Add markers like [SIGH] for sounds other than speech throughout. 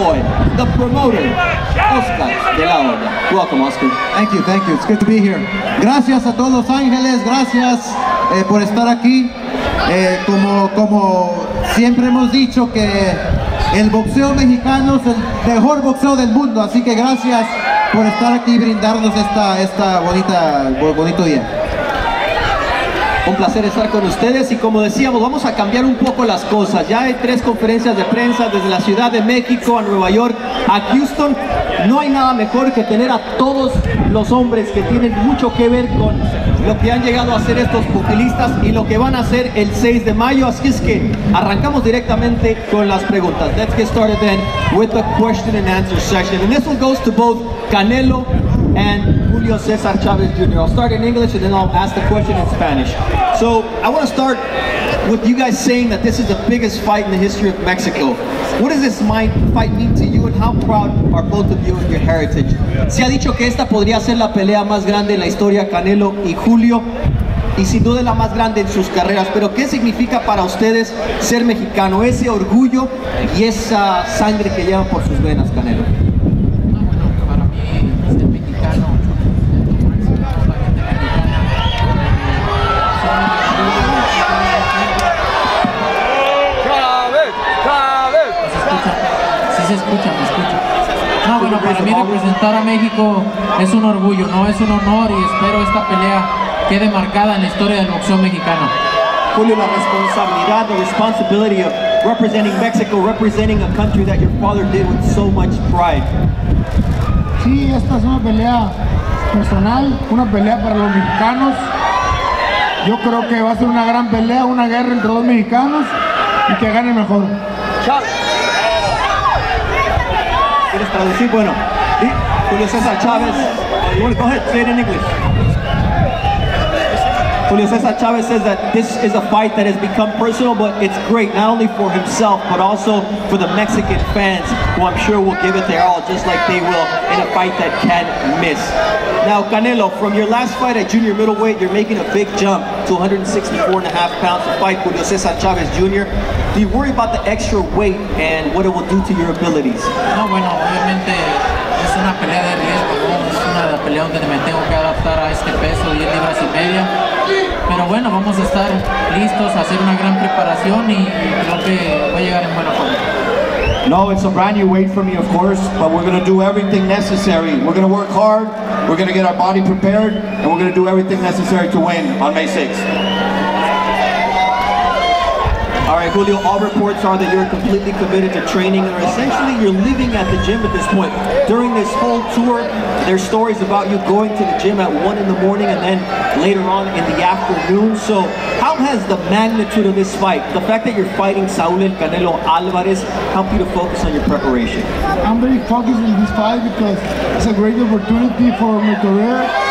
the promoter, Oscar de la Hoya. Welcome, Oscar. Thank you, thank you. It's good to be here. Gracias a todos Los Ángeles, gracias eh, por estar aquí. Eh, como, como siempre hemos dicho que el boxeo mexicano es el mejor boxeo del mundo, así que gracias por estar aquí y brindarnos esta, esta bonita, bonito día. Un placer estar con ustedes y como decíamos, vamos a cambiar un poco las cosas. Ya hay tres conferencias de prensa desde la Ciudad de México a Nueva York a Houston. No hay nada mejor que tener a todos los hombres que tienen mucho que ver con lo que han llegado a hacer estos pugilistas y lo que van a hacer el 6 de mayo. Así es que arrancamos directamente con las preguntas. Let's get started then with the question and answer session. And this one goes to both Canelo and Julio Cesar Chavez Jr. I'll start in English and then I'll ask the question in Spanish. So I want to start with you guys saying that this is the biggest fight in the history of Mexico. What does this fight mean to you and how proud are both of you of your heritage? Se ha dicho que esta podría ser la pelea más grande en la historia Canelo y Julio y sin duda la más grande en sus carreras, pero ¿qué significa para ustedes ser mexicano? Ese orgullo y esa sangre que llevan por sus venas, Canelo. se escucha, me escucha. No, bueno, para mí representar a México es un orgullo, no es un honor y espero esta pelea quede marcada en la historia del boxeo mexicano. Julio, la responsabilidad, the responsibility of representing Mexico, representing a country that your father did with so much pride. Sí, esta es una pelea personal, una pelea para los mexicanos. Yo creo que va a ser una gran pelea, una guerra entre dos mexicanos y que gane mejor. Chao. ¿Quieres traducir? Bueno, Julio César Chávez. You want to go ahead, say it in English. Julio Cesar Chavez says that this is a fight that has become personal, but it's great not only for himself, but also for the Mexican fans, who I'm sure will give it their all, just like they will in a fight that can miss. Now, Canelo, from your last fight at junior middleweight, you're making a big jump to 164 and a half pounds to fight Julio Cesar Chavez Jr. Do you worry about the extra weight and what it will do to your abilities? No, bueno, obviamente una pelea de riesgo, ¿no? es una pelea donde me tengo que adaptar a este peso, 10 libras y media. Pero bueno, vamos a estar listos a hacer una gran preparación y creo que va a llegar en buena forma. No, it's a brand new weight for me, of course, but we're going to do everything necessary. We're going to work hard, we're going to get our body prepared, and we're going to do everything necessary to win on May 6th. All right, Julio, all reports are that you're completely committed to training and essentially you're living at the gym at this point. During this whole tour, there's stories about you going to the gym at 1 in the morning and then later on in the afternoon. So how has the magnitude of this fight, the fact that you're fighting Saul El Canelo Alvarez, helped you to focus on your preparation? I'm very focused in this fight because it's a great opportunity for my career.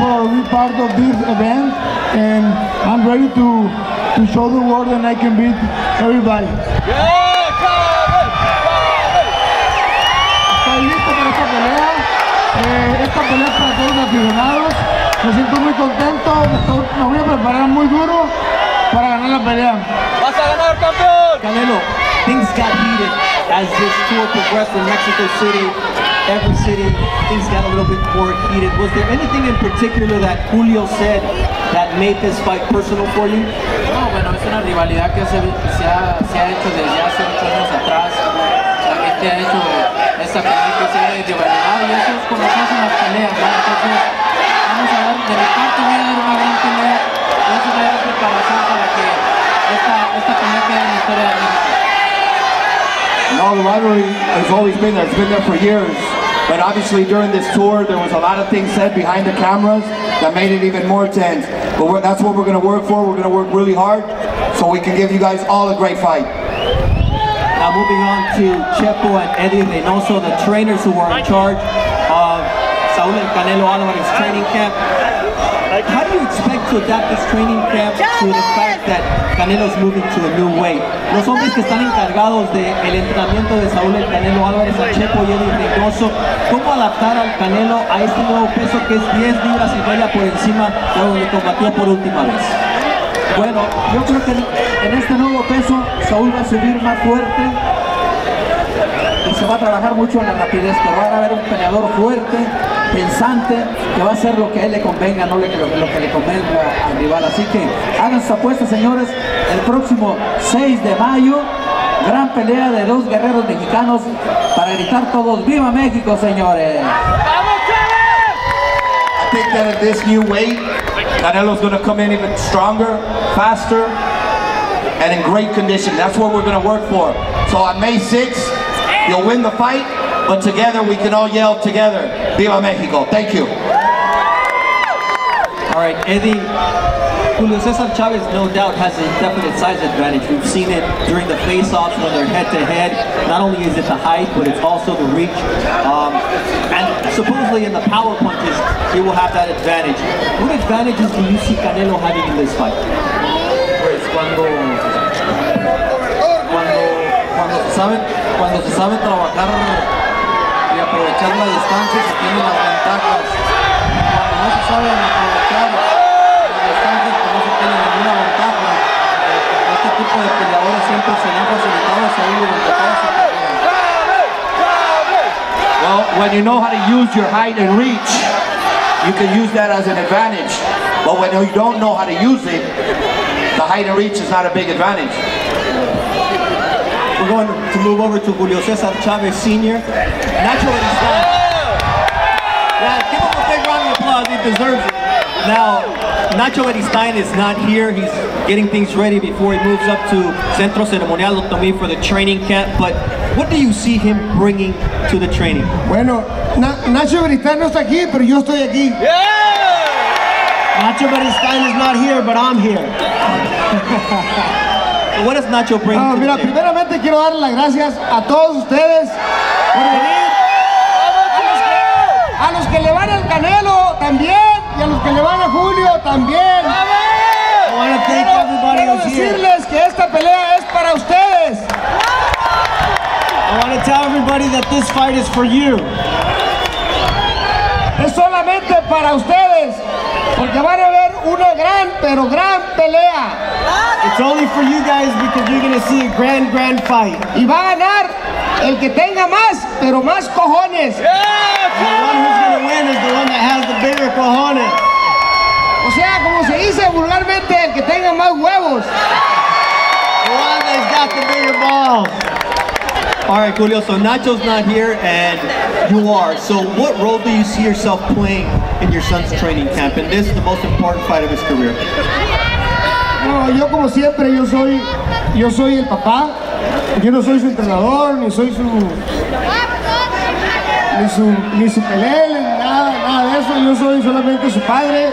For be part of this event and I'm ready to, to show the world that I can beat everybody. Estoy listo para esta pelea. Eh, esta pelea es para todos los aficionados. Me siento muy contento. Me voy a preparar muy duro para ganar la pelea. ¡Vas a ganar, campeón! Canelo, things got heated as this tour progressed in Mexico City. Every city, things got a little bit more heated. Was there anything in particular that Julio said that made this fight personal for you? No, bueno, es una rivalidad que se, se, ha, se ha hecho desde hace muchos años atrás. La gente ha hecho esta pelea se de rivalidad y eso es como se hacen las peleas, ¿no? Entonces, vamos a dar, de mi parte voy a dar una gran pelea, es una gran preparación para que esta, esta pelea quede en la historia de México. No, the rivalry has always been there. It's been there for years. But obviously during this tour, there was a lot of things said behind the cameras that made it even more tense. But that's what we're going to work for. We're going to work really hard so we can give you guys all a great fight. Now moving on to Chepo and Eddie Reynoso, the trainers who are in charge of Saul and Canelo Alvarez training camp. How do you expect to adapt this training camp to the fact that Canelo's moving to a new weight? Los hombres que están encargados del entrenamiento de Saúl el Canelo Álvarez, a Chepo y Eddie Reynoso, ¿cómo adaptar al Canelo a este nuevo peso que es 10 libras y media por encima de donde combatió por última vez? Bueno, yo creo que en este nuevo peso Saúl va a subir más fuerte y se va a trabajar mucho en la rapidez, pero va a haber un peleador fuerte, pensante, que va a hacer lo que a él le convenga, no lo, lo que le convenga al rival. Así que hagan sus apuestas, señores, el próximo 6 de mayo, gran pelea de dos guerreros mexicanos para gritar todos, ¡Viva México, señores! I think that at this new weight, Canelo's going to come in even stronger, faster, and in great condition. That's what we're going to work for. So on May 6th, you'll win the fight, but together we can all yell together, Viva Mexico. Thank you. All right, Eddie, Julio Cesar Chavez no doubt has a definite size advantage. We've seen it during the face-offs when they're head-to-head. Not only is it the height, but it's also the reach. Um, and supposedly in the power punches, he will have that advantage. What advantages do you see Canelo having in this fight? Pues cuando, cuando, cuando se sabe, cuando se sabe trabajar aprovechar la distancia, tienen las ventajas. No se saben aprovechar las distancias, pues no se ninguna ventaja. Este tipo de peleadores siempre se han facilitado a carrera. Well, when you know how to use your height and reach, you can use that as an advantage. But when you don't know how to use it, the height and reach is not a big advantage. We're going to move over to Julio Cesar Chavez Sr. Nacho Beristain. Yeah, give him a big round of applause. He deserves it. Now, Nacho Beristain is not here. He's getting things ready before he moves up to Centro Ceremonial Otomí for the training camp. But what do you see him bringing to the training? Bueno, Na- Nacho Beristain no está aquí, pero yo estoy aquí. Nacho Beristain is not here, but I'm here. [LAUGHS] what does Nacho bring No, to mira, the primeramente quiero dar las gracias a todos ustedes por venir. A los que le van al Canelo también y a los que le van a Julio también. Quiero, quiero decirles que esta pelea es para ustedes. I want to tell everybody that this fight is for you. Es solamente para ustedes. Porque van a una gran, pero gran pelea. It's only for you guys because you're going to see a grand, grand fight. Y va a ganar el que tenga más, pero más cojones. The one who's going to win is the one that has the bigger cojones. O sea, como se dice vulgarmente, el que tenga más huevos. The one that's got the bigger balls. All right, Julio, so Nacho's not here and you are. So what role do you see yourself playing in your son's training camp? And this is the most important fight of his career. No, yo como siempre, yo soy, yo soy el papá. Yo no soy su entrenador, ni soy su, ni su, ni su pelele, nada, nada de eso. Yo soy solamente su padre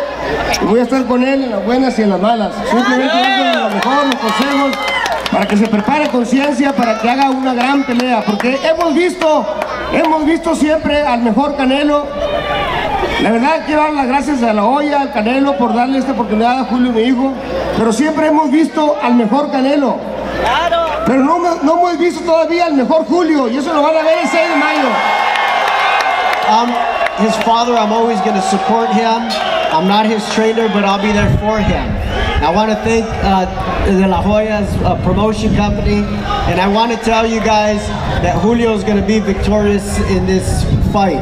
y voy a estar con él en las buenas y en las malas. Simplemente lo mejor, los consejos, para que se prepare conciencia, para que haga una gran pelea. Porque hemos visto, hemos visto siempre al mejor Canelo. La verdad quiero dar las gracias a la olla, al Canelo, por darle esta oportunidad a Julio, mi hijo. Pero siempre hemos visto al mejor Canelo. Pero no, no hemos visto todavía al mejor Julio. Y eso lo van a ver el 6 de mayo. I'm his father. I'm always going to support him. I'm not his trainer, but I'll be there for him. I want to thank uh, De La Hoya's uh, promotion company, and I want to tell you guys that Julio is going to be victorious in this fight.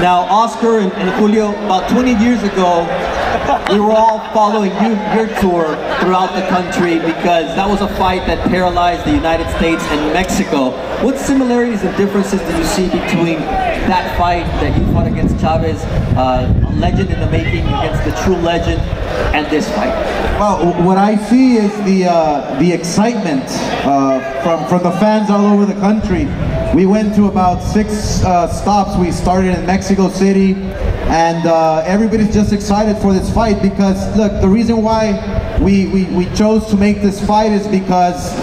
Now, Oscar and, and Julio, about 20 years ago, we were all following you, your tour throughout the country because that was a fight that paralyzed the United States and Mexico. What similarities and differences do you see between that fight that you fought against Chavez, uh, a legend in the making, against the true legend, and this fight? Well, what I see is the uh, the excitement uh, from from the fans all over the country. We went to about six uh, stops. We started in Mexico City, and uh, everybody's just excited for this fight because look, the reason why we, we we chose to make this fight is because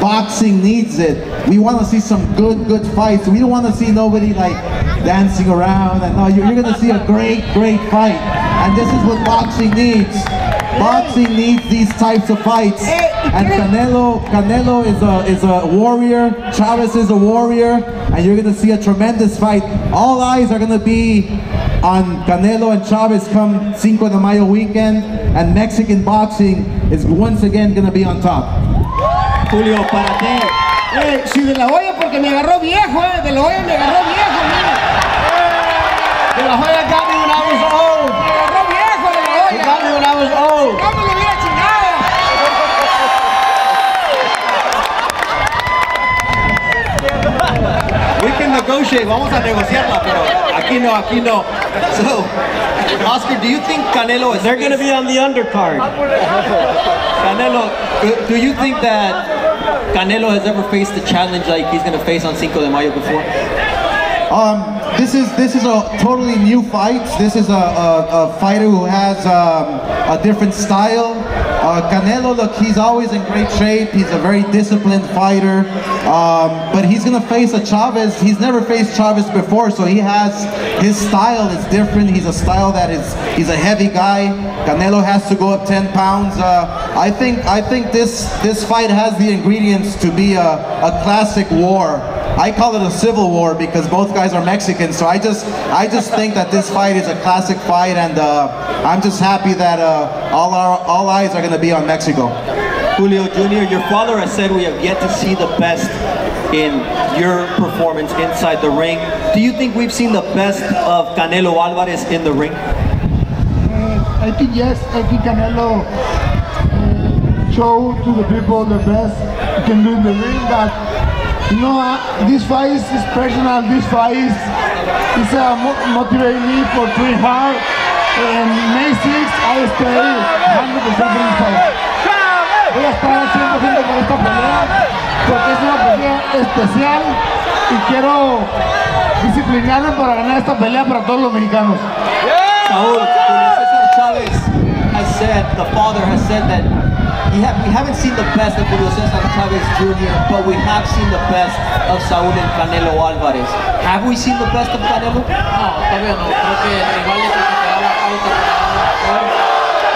boxing needs it. We want to see some good, good fights. We don't want to see nobody like dancing around. And no, you're, you're going to see a great, great fight. And this is what boxing needs. Boxing needs these types of fights. Eh, eh, and eh. Canelo, Canelo is a is a warrior. Chavez is a warrior, and you're going to see a tremendous fight. All eyes are going to be on Canelo and Chavez come Cinco de Mayo weekend, and Mexican boxing is once again going to be on top. Julio, para ti, Eh, si de la Hoya porque me agarró viejo, eh, de la Hoya me agarró viejo, mira. De La Hoya got me when I was old. Me agarró viejo de la He Hoya. got me when I was old. ¿Cómo lo hubiera chingado? we can negotiate, vamos a negociarla, pero aquí no, aquí no. So, Oscar, do you think Canelo is They're going to be on the undercard. Canelo, do you think that Canelo has ever faced a challenge like he's going to face on Cinco de Mayo before? Um, this is this is a totally new fight. This is a, a, a fighter who has um, a different style. Uh, Canelo, look, he's always in great shape. He's a very disciplined fighter. Um, but he's gonna face a Chavez. He's never faced Chavez before, so he has his style is different. He's a style that is he's a heavy guy. Canelo has to go up 10 pounds. Uh, I think I think this this fight has the ingredients to be a, a classic war. I call it a civil war because both guys are Mexican. So I just I just think that this fight is a classic fight, and uh, I'm just happy that uh, all our all eyes are going to be on Mexico. Julio Jr., your father has said we have yet to see the best in your performance inside the ring. Do you think we've seen the best of Canelo Alvarez in the ring? Uh, I think yes, I think Canelo uh, show to the people the best he can do in the ring. But know, uh, this fight is, personal. This fight is, is uh, mo- motivating me for train hard. And May 6th, I stay 100% for this fight. Voy a estar al 100% por esta pelea porque es una pelea especial y quiero disciplinarme para ganar esta pelea para todos los mexicanos. Saul, Julio Cesar Chavez has said, the father has said that he ha- we haven't seen the best of Julio Cesar Chavez Jr., but we have seen the best of Saúl and Canelo Alvarez. Have we seen the best of Canelo? No, todavía no. Creo que el rival es el que te da la pauta para dar lo mejor.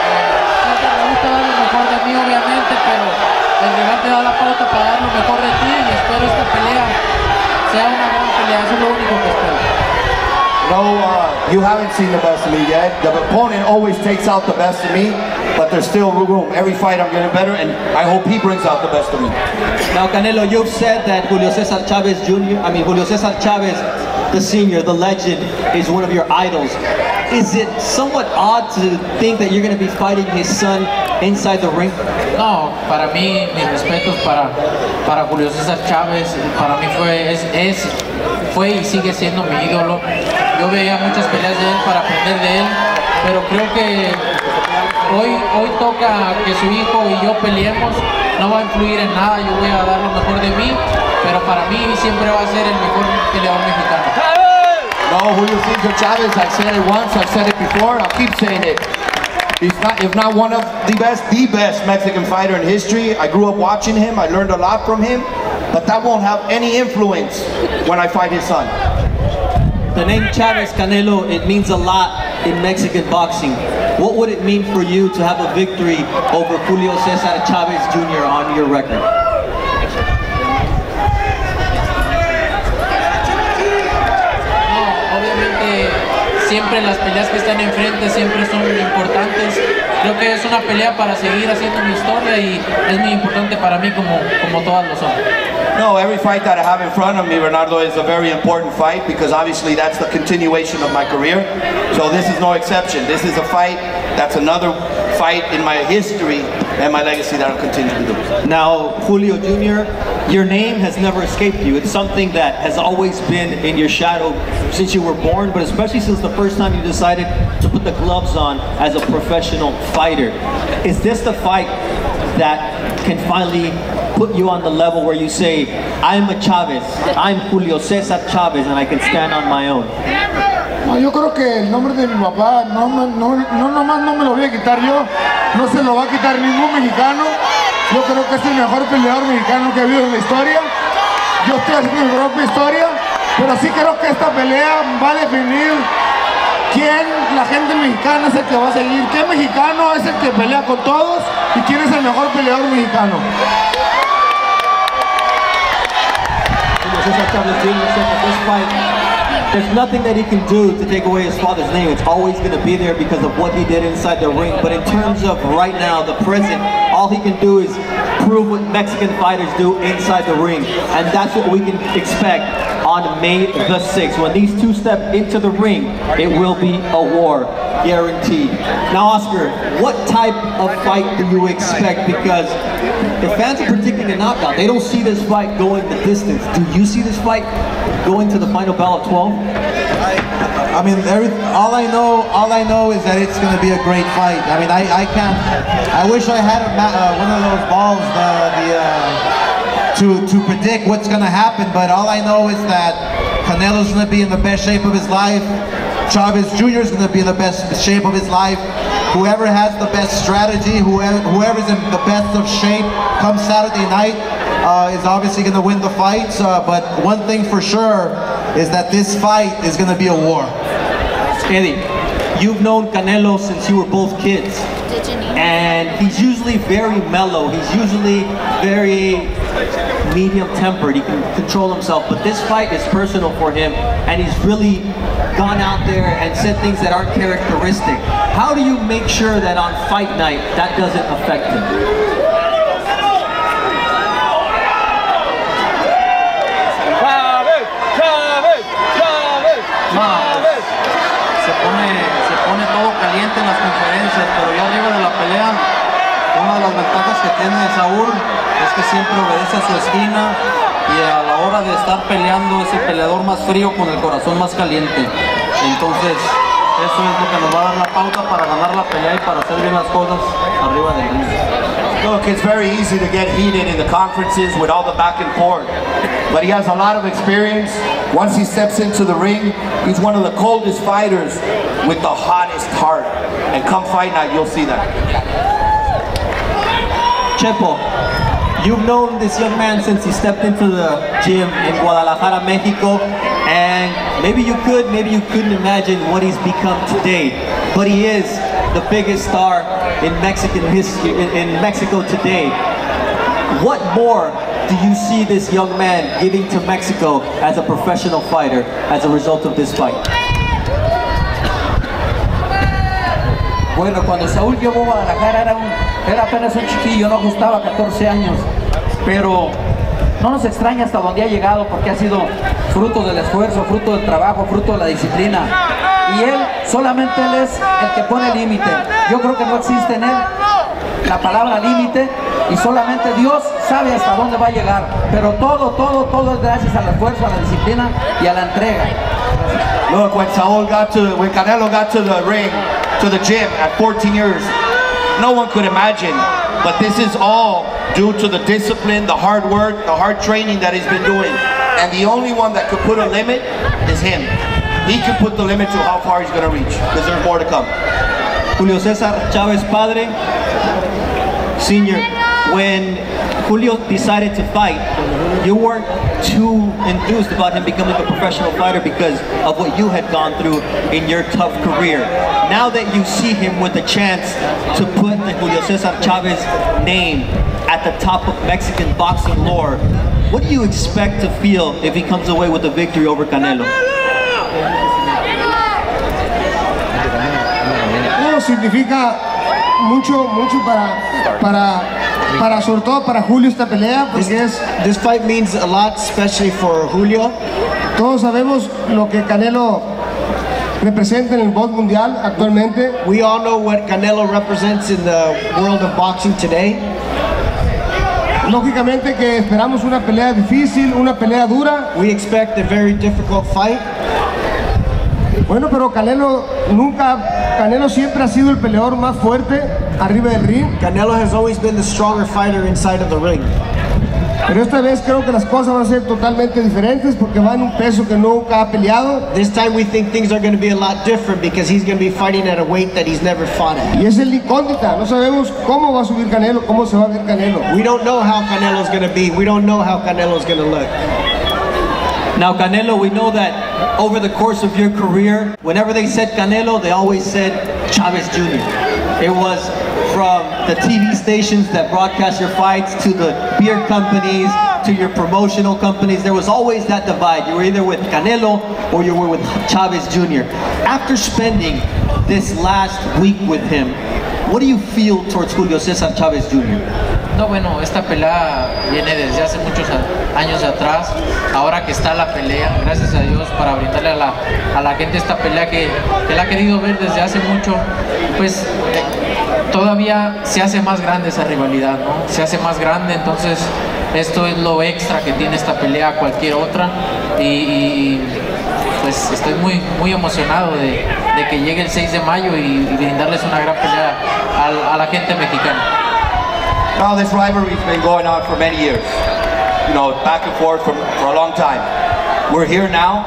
Eh, siempre me gusta dar lo mejor de mí, obviamente, pero el rival te da la pauta para dar lo mejor de ti y espero esta pelea sea una gran pelea. Eso es lo único que espero. No, uh, you haven't seen the best of me yet. The opponent always takes out the best of me, but there's still room. Every fight I'm getting better, and I hope he brings out the best of me. Now, Canelo, you've said that Julio Cesar Chavez Jr., I mean, Julio Cesar Chavez, the senior, the legend, is one of your idols. Is it somewhat odd to think that you're going to be fighting his son inside the ring? No, para mí, mis respetos para, para Julio César Chávez, para mí fue, es, es, fue y sigue siendo mi ídolo. Yo veía muchas peleas de él para aprender de él, pero creo que hoy, hoy toca que su hijo y yo peleemos, no va a influir en nada, yo voy a dar lo mejor de mí, pero para mí siempre va a ser el mejor peleador mexicano. No, Julio Cesar Chavez, I said it once, I've said it before, I'll keep saying it. He's not, if not one of the best, the best Mexican fighter in history. I grew up watching him, I learned a lot from him, but that won't have any influence when I fight his son. The name Chavez Canelo, it means a lot in Mexican boxing. What would it mean for you to have a victory over Julio Cesar Chavez Jr. on your record? Obviamente siempre las peleas que están enfrente siempre son importantes. Creo que es una pelea para seguir haciendo mi historia y es muy importante para mí como, como todas lo son. No, every fight that I have in front of me, Bernardo, is a very important fight because obviously that's the continuation of my career. So this is no exception. This is a fight that's another fight in my history and my legacy that I'll continue to do. Now, Julio Jr., your name has never escaped you. It's something that has always been in your shadow since you were born, but especially since the first time you decided to put the gloves on as a professional fighter. Is this the fight that can finally put you on the level where you say, I'm a Chavez, I'm Julio Cesar Chavez, and I can stand on my own? No, yo creo que el nombre de mi papá no, no, no nomás no me lo voy a quitar yo, no se lo va a quitar ningún mexicano. Yo creo que es el mejor peleador mexicano que ha habido en la historia. Yo estoy haciendo mi propia historia, pero sí creo que esta pelea va a definir quién la gente mexicana es el que va a seguir, qué mexicano es el que pelea con todos y quién es el mejor peleador mexicano. Julio Cesar Chavez Jr. said that this fight There's nothing that he can do to take away his father's name. It's always going to be there because of what he did inside the ring. But in terms of right now, the present, all he can do is prove what Mexican fighters do inside the ring. And that's what we can expect on May the 6th. When these two step into the ring, it will be a war, guaranteed. Now, Oscar, what type of fight do you expect? Because the fans are predicting a knockout. They don't see this fight going the distance. Do you see this fight going to the final bell of 12? I mean, every, all I know, all I know is that it's going to be a great fight. I mean, I, I can't. I wish I had a, uh, one of those balls, the, the uh, to to predict what's going to happen. But all I know is that Canelo's going to be in the best shape of his life. Chavez Jr. is going to be in the best shape of his life. Whoever has the best strategy, whoever whoever's in the best of shape, come Saturday night, uh, is obviously going to win the fight. Uh, but one thing for sure is that this fight is going to be a war. Eddie, you've known Canelo since you were both kids. And he's usually very mellow. He's usually very medium tempered. He can control himself. But this fight is personal for him. And he's really gone out there and said things that aren't characteristic. How do you make sure that on fight night that doesn't affect him? se pone, se pone todo caliente en las conferencias, pero ya arriba de la pelea, una de las ventajas que tiene Saúl es que siempre obedece a su esquina y a la hora de estar peleando es el peleador más frío con el corazón más caliente. Entonces, eso es lo que nos va a dar la pauta para ganar la pelea y para hacer bien las cosas arriba del ring. Look, it's very easy to get heated in the conferences with all the back and forth. But he has a lot of experience. Once he steps into the ring, he's one of the coldest fighters with the hottest heart. And come fight night, you'll see that. Chepo, you've known this young man since he stepped into the gym in Guadalajara, Mexico, and maybe you could, maybe you couldn't imagine what he's become today. But he is the biggest star in Mexican history, in, in Mexico today. What more do you see this young man giving to Mexico as a professional fighter as a result of this fight? Bueno, cuando Saúl llegó a Guadalajara era, un, era apenas un chiquillo, no ajustaba 14 años, pero no nos extraña hasta donde ha llegado porque ha sido fruto del esfuerzo, fruto del trabajo, fruto de la disciplina. Y él, solamente él es el que pone límite. Yo creo que no existe en él la palabra límite y solamente Dios sabe hasta dónde va a llegar. Pero todo, todo, todo es gracias al esfuerzo, a la disciplina y a la entrega. Look, when Saul got to, when Canelo got to the ring, to the gym at 14 years, no one could imagine. But this is all due to the discipline, the hard work, the hard training that he's been doing. And the only one that could put a limit is him. He can put the limit to how far he's going to reach, because there's more to come. Julio Cesar Chavez Padre, Senior, when Julio decided to fight, you weren't too enthused about him becoming a professional fighter because of what you had gone through in your tough career. Now that you see him with a chance to put the Julio Cesar Chavez name at the top of Mexican boxing lore, what do you expect to feel if he comes away with a victory over Canelo? Significa mucho, mucho para, para, para, sobre todo para Julio esta pelea, porque es, This fight means a lot, especially for Julio. todos sabemos lo que Canelo representa en el box mundial actualmente. We all know what Canelo represents in the world of boxing today. Lógicamente que esperamos una pelea difícil, una pelea dura. We expect a very difficult fight. Bueno, pero Canelo nunca, Canelo siempre ha sido el peleador más fuerte arriba del ring. Canelo has always been the stronger fighter inside of the ring. Pero esta vez creo que las cosas van a ser totalmente diferentes porque va en un peso que nunca ha peleado. This time we think things are going to be a lot different because he's going to be fighting at a weight that he's never fought at. Y es el incógnita, no sabemos cómo va a subir Canelo, cómo se va a ver Canelo. We don't know how Canelo's going to be. We don't know how Canelo's going to look. Now, Canelo, we know that over the course of your career, whenever they said Canelo, they always said Chavez Jr. It was from the TV stations that broadcast your fights to the beer companies to your promotional companies. There was always that divide. You were either with Canelo or you were with Chavez Jr. After spending this last week with him, what do you feel towards Julio Cesar Chavez Jr.? No, bueno, esta pelea viene desde hace muchos años atrás. Ahora que está la pelea, gracias a Dios para brindarle a la, a la gente esta pelea que, que la ha querido ver desde hace mucho, pues todavía se hace más grande esa rivalidad, ¿no? Se hace más grande, entonces esto es lo extra que tiene esta pelea a cualquier otra y, pues estoy muy, muy emocionado de, de que llegue el 6 de mayo y, y brindarles una gran pelea a la gente mexicana. Now this rivalry's been going on for many years. You know, back and forth for, for a long time. We're here now.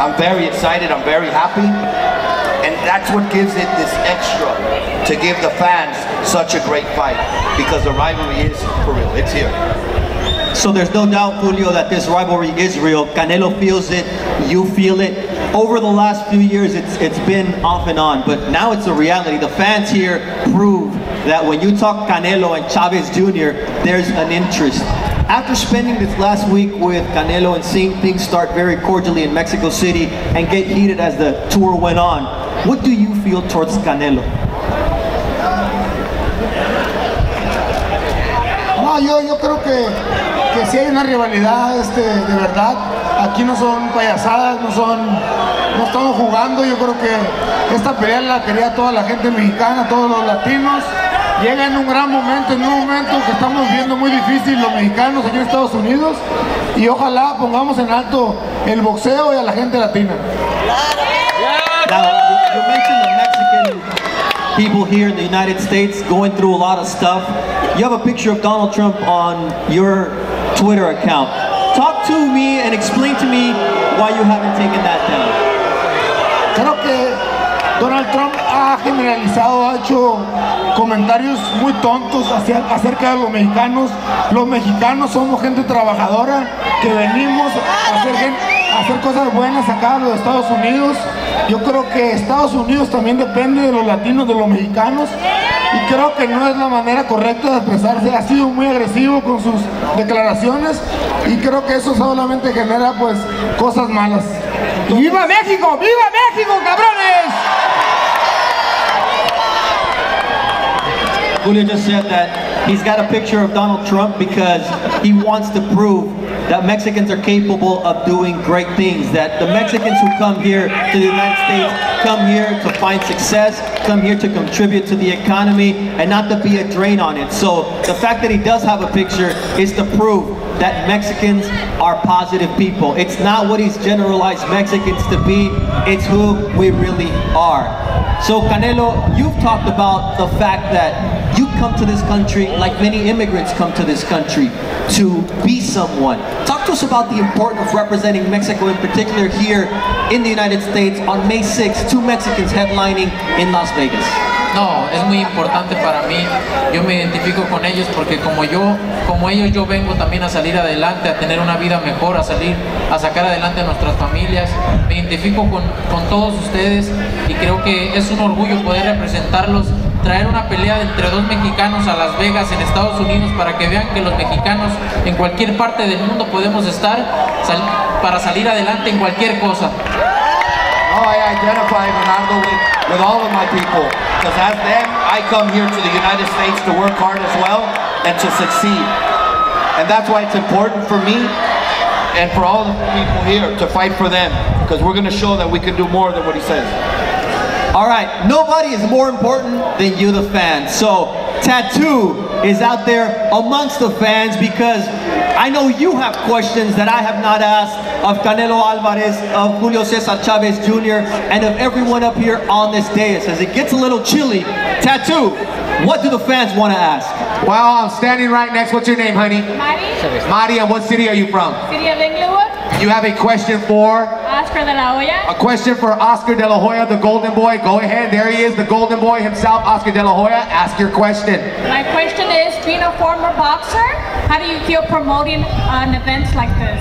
I'm very excited. I'm very happy. And that's what gives it this extra to give the fans such a great fight because the rivalry is for real. It's here. So there's no doubt, Julio, that this rivalry is real. Canelo feels it, you feel it. Over the last few years, it's it's been off and on, but now it's a reality. The fans here prove that when you talk Canelo and Chavez Jr., there's an interest. After spending this last week with Canelo and seeing things start very cordially in Mexico City and get heated as the tour went on, what do you feel towards Canelo? Yo, yo creo que, que sí hay una rivalidad este, de verdad. Aquí no son payasadas, no son, no estamos jugando. Yo creo que esta pelea la quería toda la gente mexicana, todos los latinos. Llega en un gran momento, en un momento que estamos viendo muy difícil los mexicanos aquí en Estados Unidos. Y ojalá pongamos en alto el boxeo y a la gente latina. Now, you, mentioned the Mexican people here in the United States going through a lot of stuff. You have a picture of Donald Trump on your Twitter account. Talk to me and explain to me why you haven't taken that down. Creo que Donald Trump ha generalizado, ha hecho comentarios muy tontos hacia- acerca de los mexicanos. Los mexicanos somos gente trabajadora que venimos a hacer, a hacer cosas buenas acá en los Estados Unidos. Yo creo que Estados Unidos también depende de los latinos, de los mexicanos. Y creo que no es la manera correcta de expresarse. Ha sido muy agresivo con sus declaraciones y creo que eso solamente genera pues cosas malas. ¡Y ¡Viva México! ¡Viva México, cabrones! Julio just said that he's got a picture of Donald Trump because he wants to prove that Mexicans are capable of doing great things, that the Mexicans who come here to the United States come here to find success, come here to contribute to the economy, and not to be a drain on it. So the fact that he does have a picture is to prove that Mexicans are positive people. It's not what he's generalized Mexicans to be, it's who we really are. So Canelo, you've talked about the fact that come to this country like many immigrants come to this country to be someone. Talk to us about the importance of representing Mexico in particular here in the United States on May 6th, two Mexicans headlining in Las Vegas. No, es muy importante para mí. Yo me identifico con ellos porque como yo, como ellos, yo vengo también a salir adelante, a tener una vida mejor, a salir, a sacar adelante a nuestras familias. Me identifico con, con todos ustedes y creo que es un orgullo poder representarlos, traer I identify Bernardo with, with all of my people. Because as them, I come here to the United States to work hard as well and to succeed. And that's why it's important for me and for all the people here to fight for them. Because we're going to show that we can do more than what he says. All right, nobody is more important than you, the fans. So, Tattoo is out there amongst the fans because I know you have questions that I have not asked of Canelo Alvarez, of Julio Cesar Chavez Jr., and of everyone up here on this dais. As it gets a little chilly, Tattoo, what do the fans want to ask? Well, I'm standing right next. What's your name, honey? Mari, Madi, and what city are you from? City of Inglewood, You have a question for Oscar de la Hoya. a question for Oscar De La Hoya, the Golden Boy. Go ahead. There he is, the Golden Boy himself, Oscar De La Hoya. Ask your question. My question is, being a former boxer, how do you feel promoting an events like this?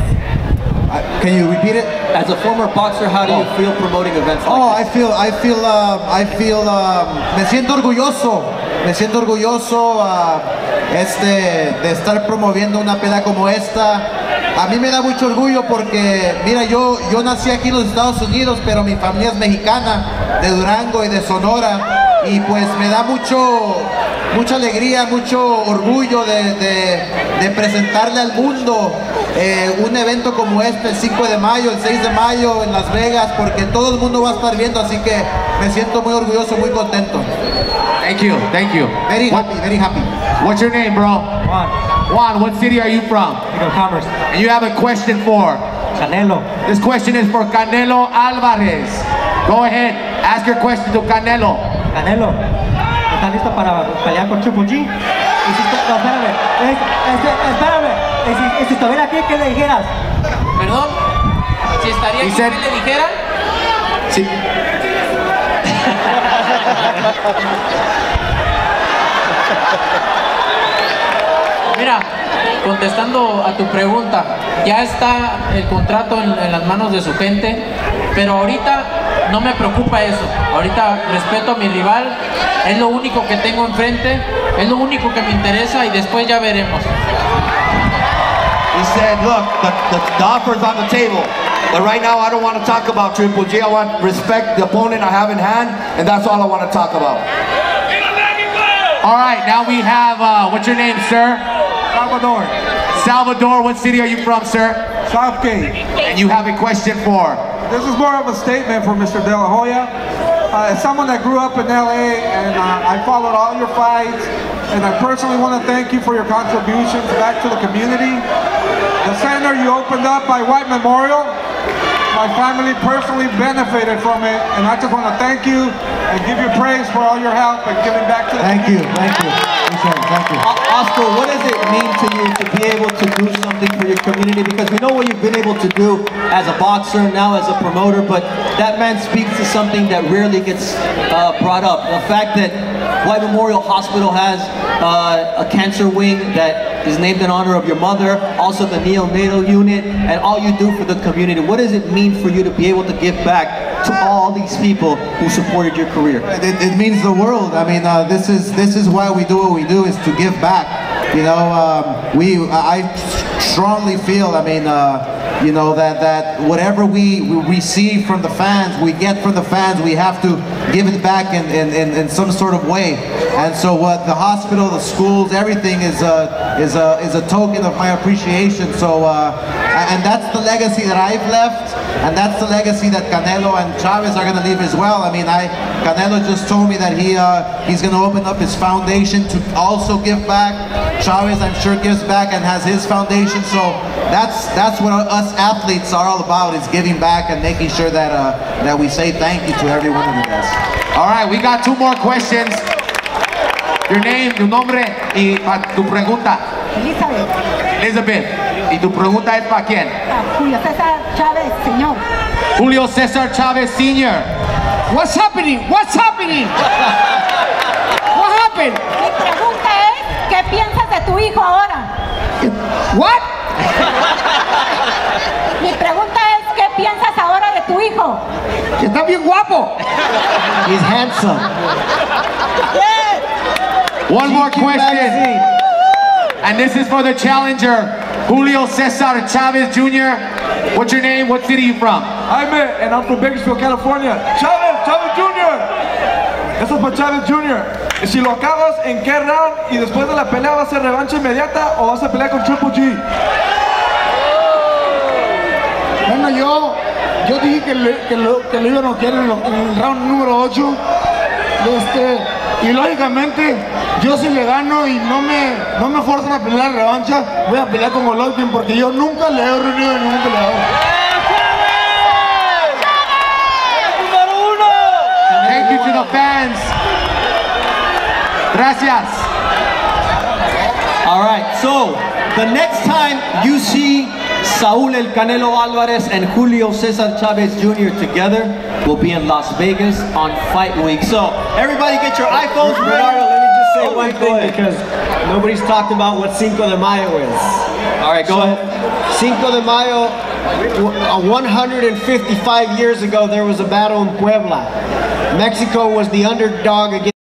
Uh, Can you repeat it? As a former boxer, how do you feel promoting events like Oh, this? I feel, I feel, um, I feel, um, me siento orgulloso, me siento orgulloso ah, este, de estar promoviendo una pelea como esta. A mí me da mucho orgullo porque, mira, yo, yo nací aquí en los Estados Unidos, pero mi familia es mexicana, de Durango y de Sonora, y pues me da mucho, mucha alegría, mucho orgullo de, de- de presentarle al mundo eh, un evento como este, el 5 de mayo, el 6 de mayo en Las Vegas, porque todo el mundo va a estar viendo, así que me siento muy orgulloso, muy contento. Thank you, thank you. Very What- happy, very happy. what's your name, bro? Juan, Juan, what city are you from? Commerce, And you have a question for? Canelo. This question is for Canelo Alvarez. Go ahead, ask your question to Canelo. Canelo, ¿estás listo para pelear con Triple G? Y si, estu- no, espérame, es- es- espérame. Y si, y si estuviera aquí, ¿qué le dijeras? Perdón, si estaría aquí, ¿qué le dijera? Sí. Mira, contestando a tu pregunta, ya está el contrato en, en las manos de su gente, pero ahorita no me preocupa eso. Ahorita respeto a mi rival, es lo único que tengo enfrente, es lo único que me interesa y después ya veremos. He said, look, the, the, the offer's on the table. But right now, I don't want to talk about Triple G. I want to respect the opponent I have in hand, and that's all I want to talk about. All right, now we have, uh, what's your name, sir? Salvador, Salvador, what city are you from, sir? South Gate. And you have a question for? This is more of a statement for Mr. De La Hoya. Uh, as someone that grew up in LA and uh, I followed all your fights, and I personally want to thank you for your contributions back to the community. The center you opened up by White Memorial, my family personally benefited from it, and I just want to thank you and give you praise for all your help and giving back to the Thank thank you. Thank you. Oscar, what does it mean to you to be able to do something for your community? Because we know what you've been able to do as a boxer, now as a promoter, but that man speaks to something that rarely gets uh, brought up. The fact that White Memorial Hospital has uh, a cancer wing that is named in honor of your mother, also the neonatal unit, and all you do for the community. What does it mean for you to be able to give back to all these people who supported your career? It, it means the world. I mean, uh, this is this is why we do what we do is to give back. You know, um, we I strongly feel. I mean, uh, you know that that whatever we, receive from the fans, we get from the fans, we have to give it back in in, in, in some sort of way. And so, what the hospital, the schools, everything is a is a is a token of my appreciation. So, uh, and that's the legacy that I've left, and that's the legacy that Canelo and Chavez are going to leave as well. I mean, I Canelo just told me that he uh, he's going to open up his foundation to also give back. Chavez, I'm sure, gives back and has his foundation. So that's that's what us athletes are all about: is giving back and making sure that uh, that we say thank you to every one of you guys. All right, we got two more questions. Your name, tu nombre y tu pregunta. Elizabeth, Elizabeth. Y tu pregunta es para quién? Julio César Chávez, señor. Julio Cesar Chavez Sr. What's happening? What's happening? What happened? Mi pregunta es, ¿qué piensas de tu hijo ahora? What? Mi pregunta es, ¿qué piensas ahora de tu hijo? Que está bien guapo. He's handsome. One more question. And this is for the challenger, Julio Cesar Chavez Jr. What's your name? What city are you from? Jaime, eh, and I'm from Bakersfield, California. Chávez, Chávez Jr. Eso es para Chávez Jr. Si lo acabas, ¿en qué round? Y después de la pelea, ¿va a ser revancha inmediata o vas a pelear con Triple G? Bueno, yo, yo dije que, lo, que iba a noquear en, en el round número 8. Este, y lógicamente, yo si le gano y no me, no me forzan a pelear la revancha, voy a pelear con Golovkin porque yo nunca le he reunido a ningún peleador. Thank you to the fans. Gracias. All right, so the next time you see Saúl El Canelo Alvarez and Julio Cesar Chavez Jr. together, will be in Las Vegas on Fight Week. So everybody get your iPhones ready. Mario, let me just say Oh, one go thing because nobody's talked about what Cinco de Mayo is. All right, go So, ahead. Cinco de Mayo, w- 155 years ago, there was a battle in Puebla. Mexico was the underdog against